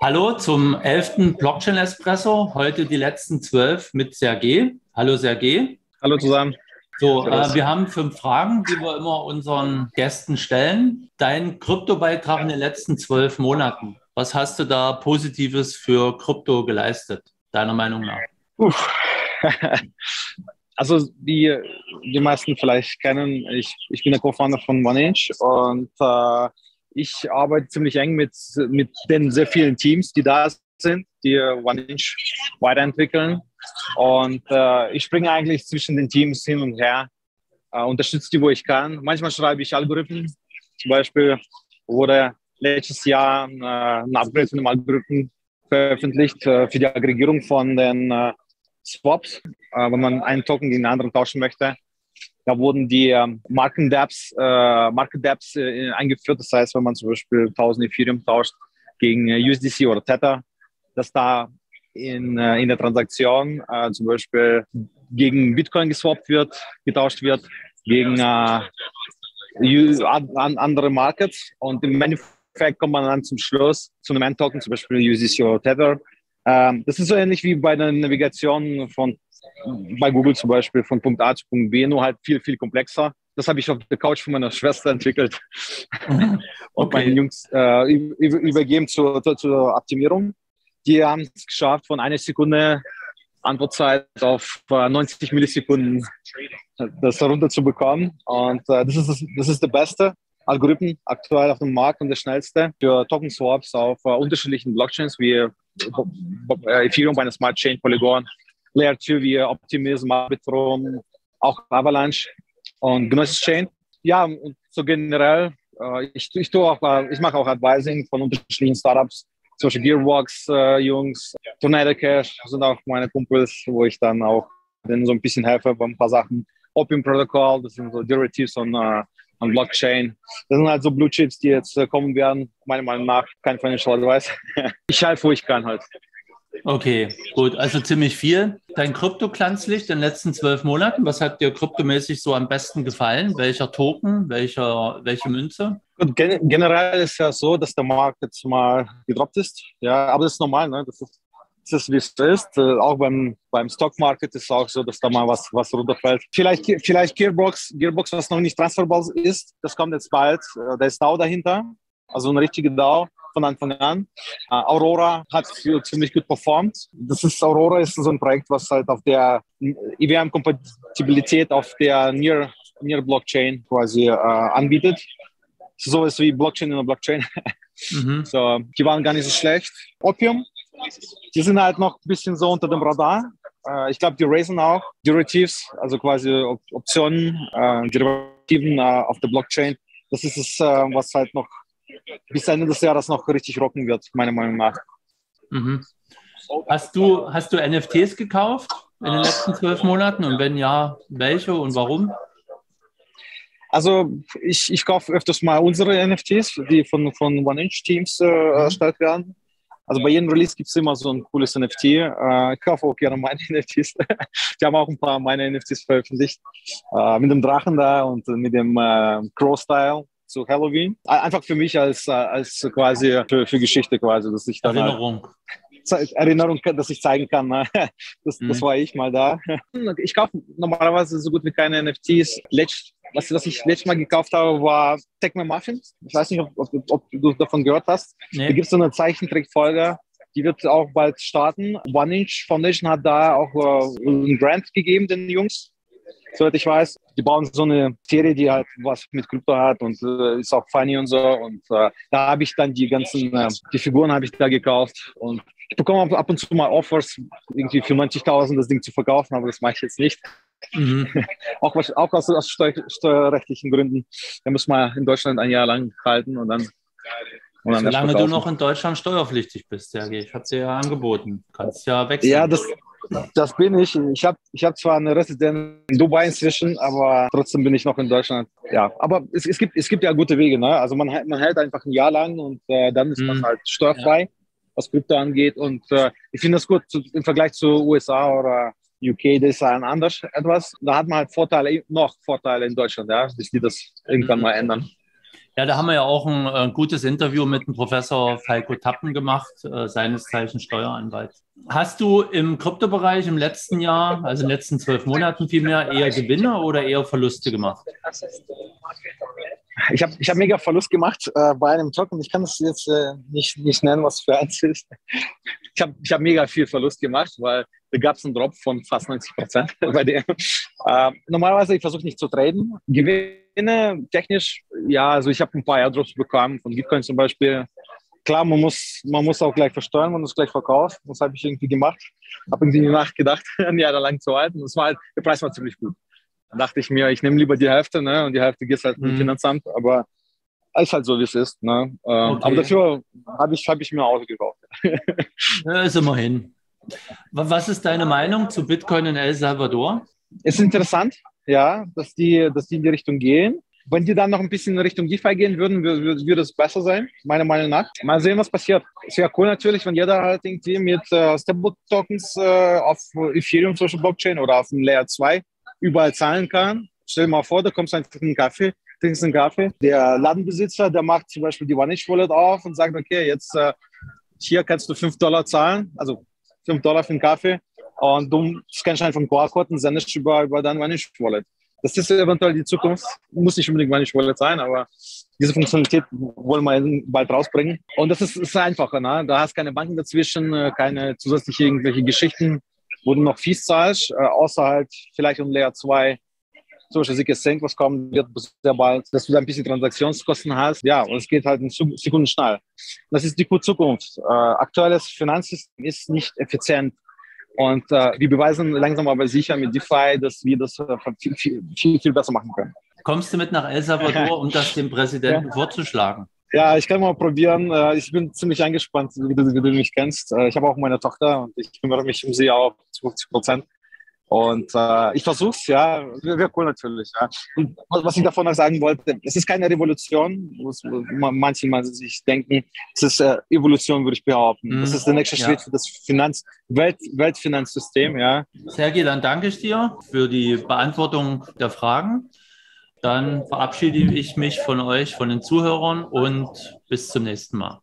Hallo zum 11. Blockchain Espresso. Heute die letzten zwölf mit Sergej. Hallo Sergej. Hallo zusammen. So, äh, wir haben fünf Fragen, die wir immer unseren Gästen stellen. Dein Kryptobeitrag in den letzten zwölf Monaten. Was hast du da Positives für Krypto geleistet, deiner Meinung nach? Uff. Also, wie die meisten vielleicht kennen, ich, ich bin der Co-Founder von OneInch und äh, ich arbeite ziemlich eng mit, mit den sehr vielen Teams, die da sind, die OneInch weiterentwickeln. Und äh, ich springe eigentlich zwischen den Teams hin und her, äh, unterstütze die, wo ich kann. Manchmal schreibe ich Algorithmen. Zum Beispiel wurde letztes Jahr äh, ein Upgrade von einem Algorithmen veröffentlicht äh, für die Aggregierung von den äh, Swaps, äh, wenn man einen Token gegen einen anderen tauschen möchte. Da wurden die ähm, Market Dapps, äh, Market Dapps äh, eingeführt. Das heißt, wenn man zum Beispiel 1000 Ethereum tauscht gegen äh, USDC oder Tether, dass da in, äh, in der Transaktion äh, zum Beispiel gegen Bitcoin geswappt wird, getauscht wird, gegen andere Markets. Und im Endeffekt kommt man dann zum Schluss zu einem Endtoken, zum Beispiel USDC oder Tether. Ähm, das ist so ähnlich wie bei der Navigation von bei Google zum Beispiel von Punkt A zu Punkt B, nur halt viel, viel komplexer. Das habe ich auf der Couch von meiner Schwester entwickelt und okay. meinen Jungs äh, übergeben zur, zur, Optimierung. Die haben es geschafft, von einer Sekunde Antwortzeit auf 90 äh, Millisekunden das herunterzubekommen. Und äh, das, ist das, das ist der beste Algorithmen aktuell auf dem Markt und der schnellste für Token Swaps auf uh, unterschiedlichen Blockchains wie uh, Ethereum bei einer Smart Chain, Polygon, Layer 2 wie Optimism, Arbitrum, auch Avalanche und Gnosis Chain. Ja, und so generell, uh, ich, ich, tue ich mache auch Advising von unterschiedlichen Startups, zum Beispiel Gearbox Jungs, Tornado Cash sind auch meine Kumpels, wo ich dann auch denen so ein bisschen helfe bei ein paar Sachen. Opium Protocol, das sind so Derivatives und an Blockchain. Das sind halt so Blue Chips, die jetzt äh, kommen werden. Meiner Meinung nach kein Financial Advice. ich helfe, wo ich kann halt. Okay, gut, also ziemlich viel. Dein Krypto-Glanzlicht in den letzten zwölf Monaten, was hat dir kryptomäßig so am besten gefallen? Welcher Token, welcher, welche Münze? Gut, gen generell ist ja so, dass der Markt jetzt mal gedroppt ist. Ja, aber das ist normal, ne? Das ist ist es, wie es ist. Äh, auch beim, beim Stockmarket ist es auch so, dass da mal was, was runterfällt. Vielleicht, vielleicht Gearbox, Gearbox, was noch nicht transferbar ist, das kommt jetzt bald. Äh, da ist DAO dahinter, also eine richtige DAO von Anfang an. Uh, Aurora hat ziemlich gut performt. Das ist Aurora ist so ein Projekt, was halt auf der IWM-Kompatibilität auf der Near, Near Blockchain quasi uh, anbietet. So ist wie Blockchain in der Blockchain. Mhm. So, die waren gar nicht so schlecht. Opium die sind halt noch ein bisschen so unter dem Radar. Äh, ich glaube, die raisen auch Derivatives, also quasi Optionen, äh, Derivativen äh, auf der Blockchain. Das ist es, was halt noch bis Ende des Jahres noch richtig rocken wird, meiner Meinung nach. Mhm. Hast du, hast du NFTs gekauft in den letzten zwölf Monaten und wenn ja, welche und warum? Also ich, ich kaufe öfters mal unsere NFTs, die von, von One-Inch-Teams äh, mhm. erstellt werden. Also bei jedem Release gibt es immer so ein cooles NFT. Äh, ich kaufe auch gerne meine NFTs. Die haben auch ein paar meiner NFTs veröffentlicht. Äh, mit dem Drachen da und mit dem äh, Crow-Style zu Halloween. Einfach für mich als, äh, als quasi für, für Geschichte quasi, dass ich dann Erinnerung. Halt, Erinnerung, dass ich zeigen kann, ne? das, mhm. das war ich mal da. Ich kaufe normalerweise so gut wie keine NFTs. Letzt, was, was ich letztes Mal gekauft habe, war Tecmo Muffins. Ich weiß nicht, ob, ob, ob du davon gehört hast. Nee. Da gibt es so eine Zeichentrickfolge, die wird auch bald starten. One Inch Foundation hat da auch äh, einen Grant gegeben den Jungs. Soweit ich weiß, die bauen so eine Serie, die halt was mit Krypto hat und äh, ist auch funny und so. Und äh, da habe ich dann die ganzen, äh, die Figuren habe ich da gekauft und ich bekomme ab und zu mal Offers, irgendwie für 90.000 das Ding zu verkaufen, aber das mache ich jetzt nicht. Mhm. auch, auch aus, aus steuer, steuerrechtlichen Gründen. Da muss man in Deutschland ein Jahr lang halten und dann. Und dann Solange du noch in Deutschland steuerpflichtig bist, Sergej. Ich habe dir ja angeboten. Du kannst ja wechseln. Ja, das, das bin ich. Ich habe ich hab zwar eine Residenz in Dubai inzwischen, aber trotzdem bin ich noch in Deutschland. Ja, aber es, es, gibt, es gibt ja gute Wege. Ne? Also man, man hält einfach ein Jahr lang und äh, dann ist man mhm. halt steuerfrei, ja. Was Krypto angeht. Und äh, ich finde das gut zu, im Vergleich zu USA oder UK, das ist ein anders etwas. Da hat man halt Vorteile, noch Vorteile in Deutschland, ja, bis die das irgendwann mal ändern. Ja, da haben wir ja auch ein, ein gutes Interview mit dem Professor Falco Tappen gemacht, äh, seines Zeichen Steueranwalt. Hast du im Kryptobereich im letzten Jahr, also in den letzten zwölf Monaten vielmehr, eher Gewinne oder eher Verluste gemacht? Ich habe ich hab mega Verlust gemacht äh, bei einem Token. Ich kann es jetzt äh, nicht, nicht nennen, was für eins ist. Ich habe ich hab mega viel Verlust gemacht, weil da gab es einen Drop von fast 90 Prozent bei dem. Äh, normalerweise, ich versuche nicht zu traden. Gewinne technisch, ja, also ich habe ein paar Airdrops bekommen von Bitcoin zum Beispiel. Klar, man muss, man muss auch gleich versteuern, man muss gleich verkaufen. Das habe ich irgendwie gemacht. Habe irgendwie nachgedacht, ein Jahr lang zu halten. Das war halt, der Preis war ziemlich gut. Dachte ich mir, ich nehme lieber die Hälfte ne, und die Hälfte geht halt mhm. im Finanzamt. Aber ist halt so, wie es ist. Ne? Ähm, okay. Aber dafür habe ich, hab ich mir ein Auto gekauft. ja, ist immerhin. Was ist deine Meinung zu Bitcoin in El Salvador? Es ist interessant, ja, dass die, dass die in die Richtung gehen. Wenn die dann noch ein bisschen in Richtung DeFi gehen würden, würde, würde es besser sein, meiner Meinung nach. Mal sehen, was passiert. Es wäre cool natürlich, wenn jeder halt irgendwie mit äh, Stepbook-Tokens äh, auf Ethereum Social Blockchain oder auf dem Layer 2 überall zahlen kann. Stell dir mal vor, da kommst du einfach in einen Kaffee, trinkst einen Kaffee. Der Ladenbesitzer, der macht zum Beispiel die Vanish Wallet auf und sagt, okay, jetzt äh, hier kannst du 5 Dollar zahlen, also 5 Dollar für einen Kaffee und du scannst einfach einen QR-Code und sendest über, über dein Vanish Wallet. Das ist eventuell die Zukunft. Muss nicht unbedingt Vanish Wallet sein, aber diese Funktionalität wollen wir bald rausbringen. Und das ist, ist einfacher. Ne? Da hast keine Banken dazwischen, äh, keine zusätzliche irgendwelche Geschichten, wo du noch Fees zahlst, äh, außer halt vielleicht um Layer 2 zum Beispiel Senk, was kommen wird sehr bald, dass du da ein bisschen Transaktionskosten hast. Ja, und es geht halt in Sekunden schnell. Das ist die Zukunft. Äh, aktuelles Finanzsystem ist nicht effizient. Und äh, wir beweisen langsam aber sicher mit DeFi, dass wir das äh, viel, viel, viel, besser machen können. Kommst du mit nach El Salvador, um das dem Präsidenten ja. vorzuschlagen? Ja, ich kann mal probieren. Äh, ich bin ziemlich eingespannt, wie du, wie du mich kennst. Äh, ich habe auch meine Tochter und ich kümmere mich um sie auch 50 Prozent. Und äh, ich versuche es, ja, wäre cool natürlich. Ja. Und was ich davon noch sagen wollte, es ist keine Revolution, was manche sich denken, es ist äh, Evolution, würde ich behaupten. Mm, das ist der nächste Schritt ja. für das Finanz Welt Weltfinanzsystem, ja. Sergej, dann danke ich dir für die Beantwortung der Fragen. Dann verabschiede ich mich von euch, von den Zuhörern und bis zum nächsten Mal.